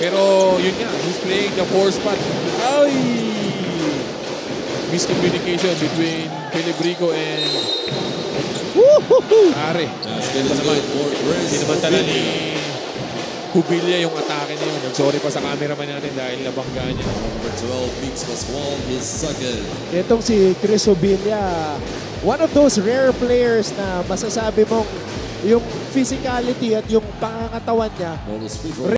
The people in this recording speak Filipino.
Pero yun nga, he's playing the four spot. Ay! Miscommunication between Philip Rico and Are. That's gonna. Hindi naman tala ni Hubilia yung atake na yun. Sorry pa sa cameraman natin dahil nabangga niya. Number 12, Mix Pascual, his second. Itong si Chris Obilia, one of those rare players na masasabi mong yung physicality at yung pangangatawan niya